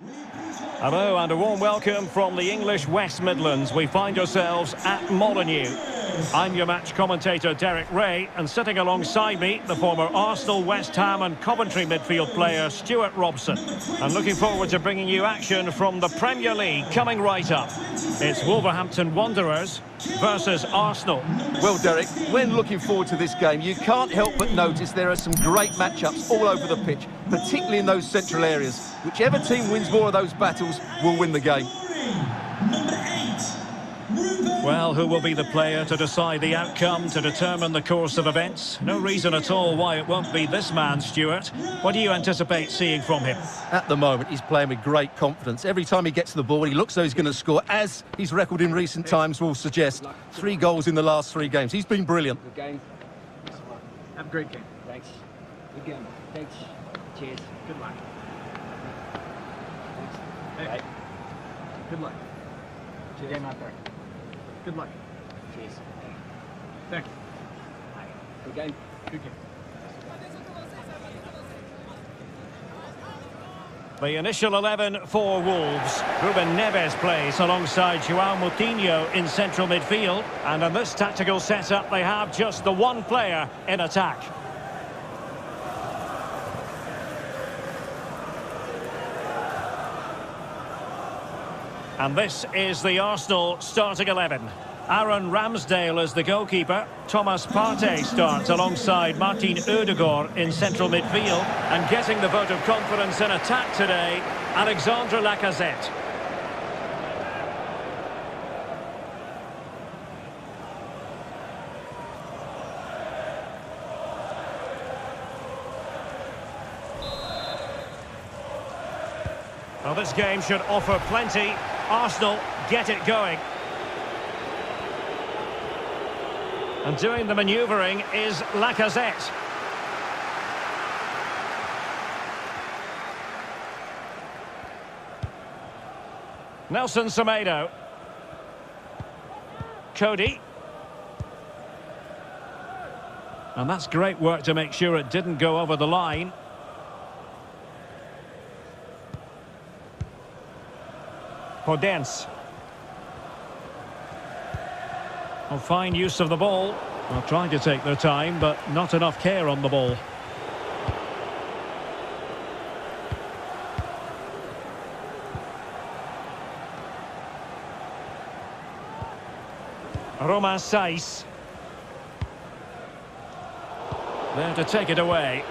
Hello and a warm welcome from the English West Midlands. We find ourselves at Molineux. I'm your match commentator Derek Ray and sitting alongside me the former Arsenal, West Ham and Coventry midfield player Stuart Robson. And looking forward to bringing you action from the Premier League coming right up. It's Wolverhampton Wanderers versus Arsenal. Well, Derek, when looking forward to this game, you can't help but notice there are some great matchups all over the pitch, particularly in those central areas. Whichever team wins more of those battles will win the game. Well, who will be the player to decide the outcome, to determine the course of events? No reason at all why it won't be this man, Stuart. What do you anticipate seeing from him? At the moment, he's playing with great confidence. Every time he gets to the ball, he looks like he's going to score, as his record in recent times will suggest. Three goals in the last three games. He's been brilliant. Good game. Have a great game. Thanks. Good game. Thanks. Cheers. Good luck. Thanks. Hey, good luck. Good game out there. Good luck. Cheers. Thank you. Good game. Good game. The initial 11 for Wolves. Ruben Neves plays alongside Joao Moutinho in central midfield. And in this tactical setup, they have just the one player in attack. And this is the Arsenal starting 11. Aaron Ramsdale as the goalkeeper. Thomas Partey starts alongside Martin Odegaard in central midfield. And getting the vote of confidence in attack today, Alexandre Lacazette. Well, this game should offer plenty. Arsenal get it going. And doing the manoeuvring is Lacazette. Nelson Semedo. Coady. And that's great work to make sure it didn't go over the line. Podence. Well, fine use of the ball. Well, trying to take their time, but not enough care on the ball. Romain Saiss. There to take it away.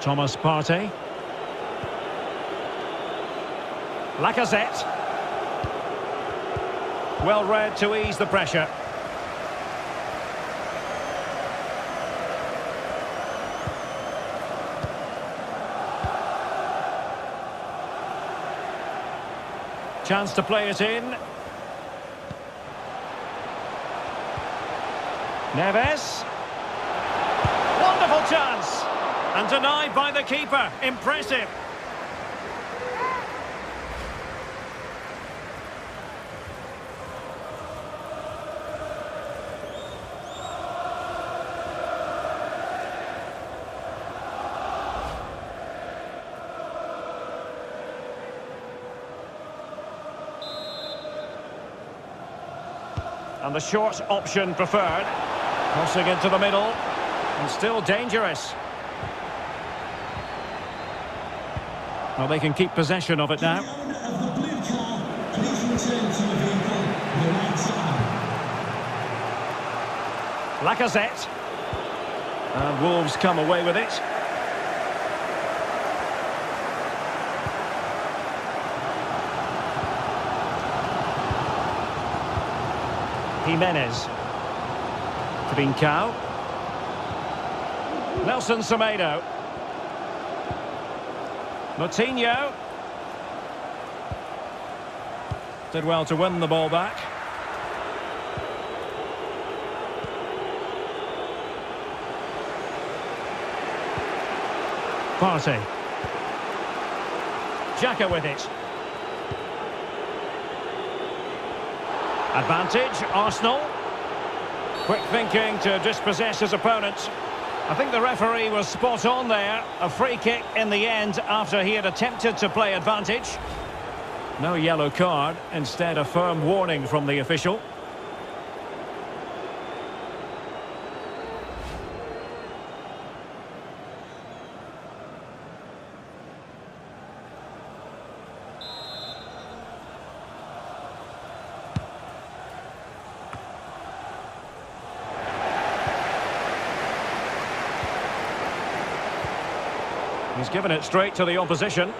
Thomas Partey. Lacazette. Well read to ease the pressure. Chance to play it in. Neves. Wonderful chance. And denied by the keeper. Impressive. And the short option preferred. Crossing into the middle. And still dangerous. Well, they can keep possession of it now. Lacazette. And Wolves come away with it. Jimenez. Trincao. Nelson Semedo. Moutinho. Did well to win the ball back. Partey. Xhaka with it. Advantage, Arsenal. Quick thinking to dispossess his opponent. I think the referee was spot on there. A free kick in the end after he had attempted to play advantage. No yellow card, instead a firm warning from the official. He's given it straight to the opposition.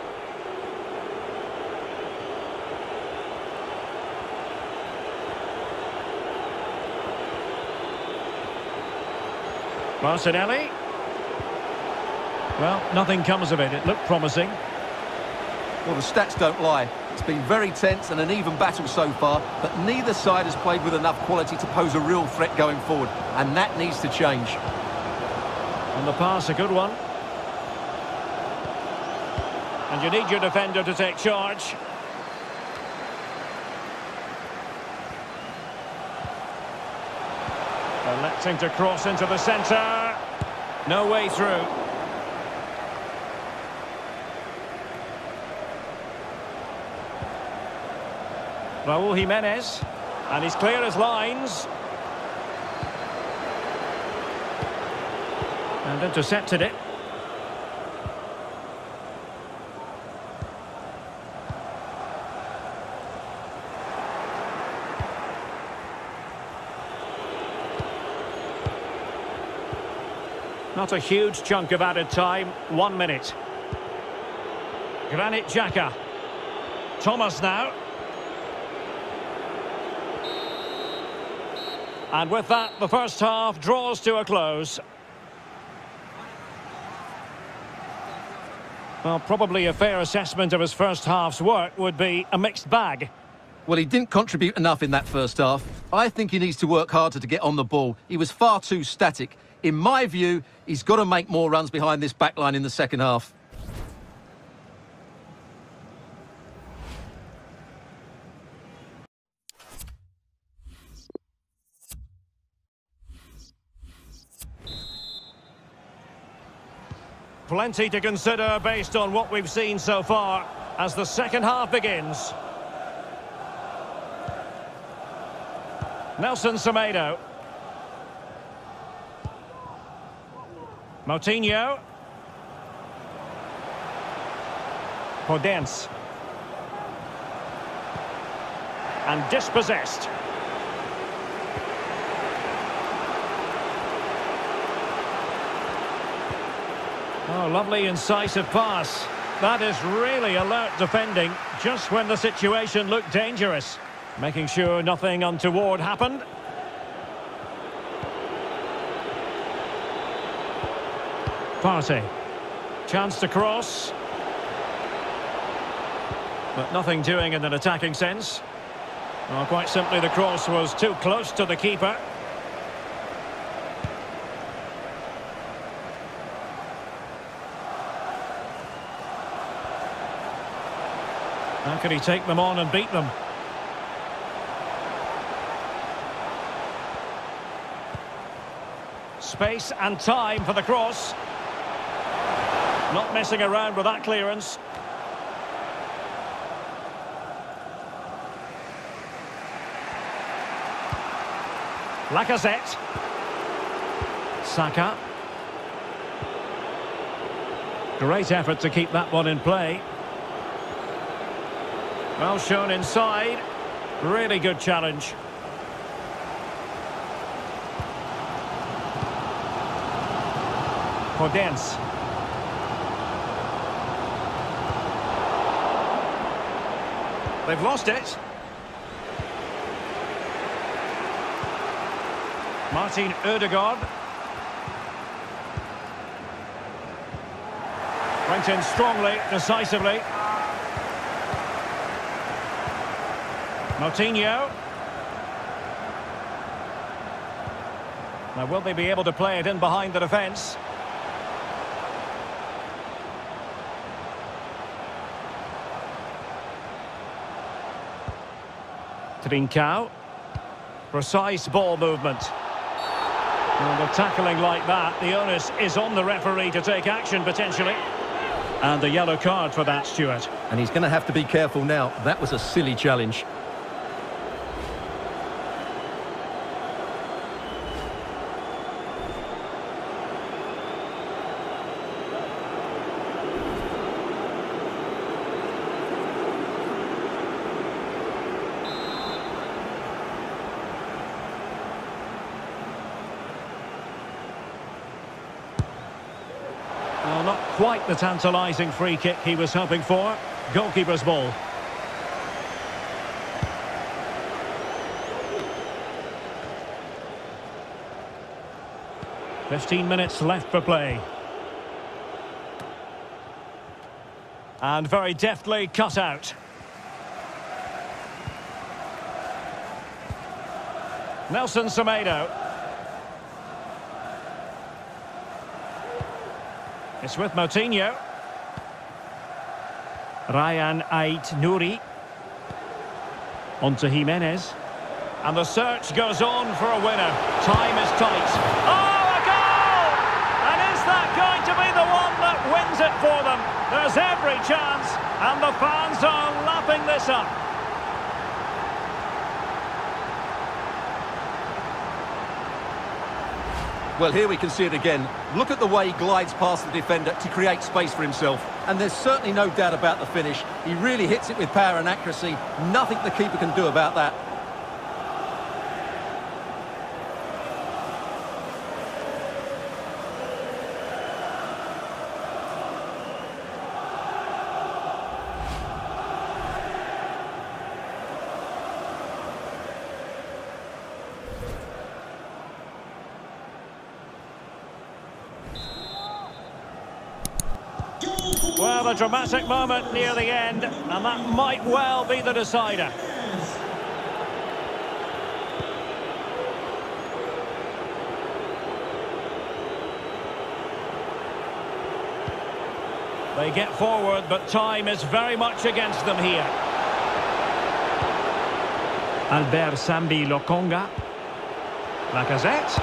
Martinelli. Well, nothing comes of it. It looked promising. Well, the stats don't lie. It's been very tense and an even battle so far, but neither side has played with enough quality to pose a real threat going forward, and that needs to change. And the pass, a good one. And you need your defender to take charge. Electing to cross into the centre. No way through. Raul Jimenez. And he's clear as lines. And intercepted it. Not a huge chunk of added time. One minute. Granit Xhaka. Thomas now. And with that, the first half draws to a close. Well, probably a fair assessment of his first half's work would be a mixed bag. Well, he didn't contribute enough in that first half. I think he needs to work harder to get on the ball. He was far too static. In my view, he's got to make more runs behind this backline in the second half. Plenty to consider based on what we've seen so far as the second half begins. Nelson Semedo. Moutinho. Podence. And dispossessed. Oh, lovely incisive pass. That is really alert defending, just when the situation looked dangerous. Making sure nothing untoward happened. Partey. Chance to cross. But nothing doing in an attacking sense. Well, quite simply, the cross was too close to the keeper. How can he take them on and beat them? Space and time for the cross. Not messing around with that clearance. Lacazette. Saka. Great effort to keep that one in play. Well shown inside. Really good challenge. Podence. They've lost it. Martin Odegaard. Went in strongly, decisively. Moutinho. Now, will they be able to play it in behind the defence? Trincao. Precise ball movement. Well, with tackling like that, the onus is on the referee to take action, potentially. And the yellow card for that, Stuart. And he's going to have to be careful now. That was a silly challenge. Not quite the tantalising free kick he was hoping for. Goalkeeper's ball. Fifteen minutes left for play. And very deftly cut out. Nelson Semedo. It's with Moutinho. Ryan Ait Nouri. On to Jimenez. And the search goes on for a winner. Time is tight. Oh, a goal! And is that going to be the one that wins it for them? There's every chance, and the fans are lapping this up. Well, here we can see it again. Look at the way he glides past the defender to create space for himself. And there's certainly no doubt about the finish. He really hits it with power and accuracy. Nothing the keeper can do about that. Well, a dramatic moment near the end, and that might well be the decider. They get forward, but time is very much against them here. Albert Sambi Lokonga. Lacazette.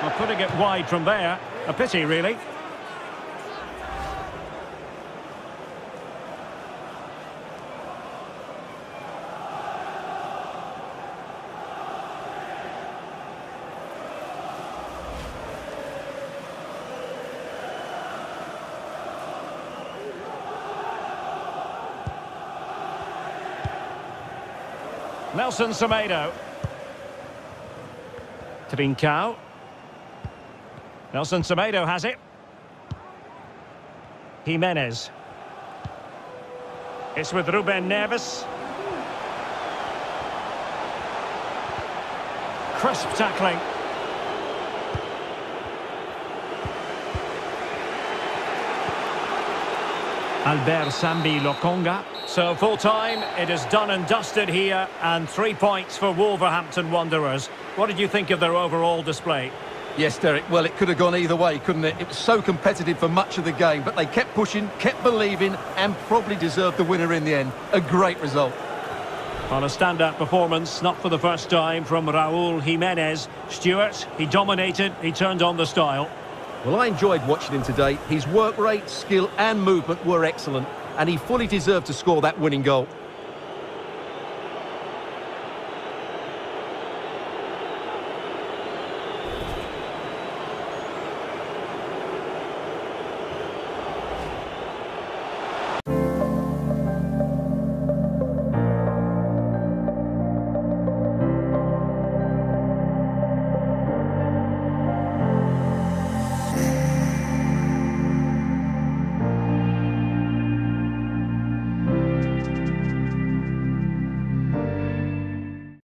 Well, putting it wide from there. A pity, really. Nelson Semedo. Trincao. Nelson Semedo has it. Jimenez. It's with Ruben Neves. Crisp tackling. Albert Sambi Lokonga. So full time, it is done and dusted here, and three points for Wolverhampton Wanderers. What did you think of their overall display? Yes, Derek. Well, it could have gone either way, couldn't it? It was so competitive for much of the game, but they kept pushing, kept believing, and probably deserved the winner in the end. A great result. On a standout performance, not for the first time, from Raul Jimenez. Stuart, he dominated, he turned on the style. Well, I enjoyed watching him today. His work rate, skill and movement were excellent, and he fully deserved to score that winning goal.